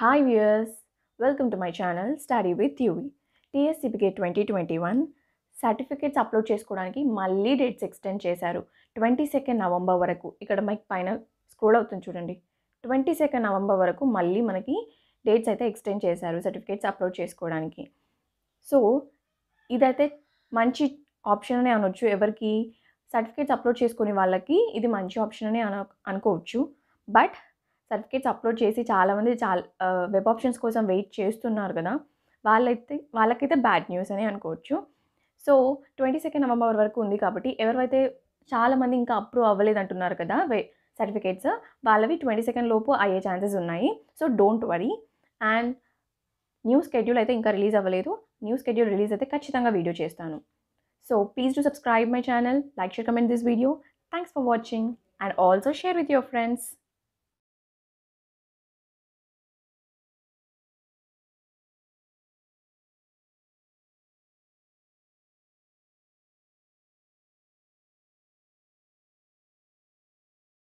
Hi viewers welcome to my channel study with UV TSCPK twenty twenty one certificates upload చేసుకోవడానికి మళ్ళీ dates extend చేశారు. Twenty second November వరకు. ఇక్కడ mic పైన scroll అవుతుంది చూడండి. ట్వంటీ సెకండ్ నవంబర్ వరకు మళ్ళీ మనకి డేట్స్ అయితే ఎక్స్టెండ్ చేశారు సర్టిఫికేట్స్ అప్లోడ్ చేసుకోవడానికి. సో ఇదైతే మంచి ఆప్షన్ అనే అనొచ్చు. ఎవరికి సర్టిఫికేట్స్ అప్లోడ్ చేసుకునే వాళ్ళకి ఇది మంచి ఆప్షన్ అని అనుకోవచ్చు. బట్ సర్టిఫికేట్స్ అప్లోడ్ చేసి చాలామంది చాలా వెబ్ ఆప్షన్స్ కోసం వెయిట్ చేస్తున్నారు కదా వాళ్ళైతే వాళ్ళకైతే బ్యాడ్ న్యూస్ అని అనుకోవచ్చు. సో ట్వంటీ సెకండ్ నవంబర్ వరకు ఉంది కాబట్టి ఎవరైతే చాలామంది ఇంకా అప్రూవ్ అవ్వలేదు అంటున్నారు కదా వే సర్టిఫికేట్స్ వాళ్ళవి ట్వంటీ సెకండ్ లోపు అయ్యే ఛాన్సెస్ ఉన్నాయి. So don't worry. And new schedule అయితే ఇంకా రిలీజ్ అవ్వలేదు. న్యూ స్కెడ్యూల్ రిలీజ్ అయితే ఖచ్చితంగా వీడియో చేస్తాను. So please to subscribe my channel like share comment this video. Thanks for watching and also share with your friends.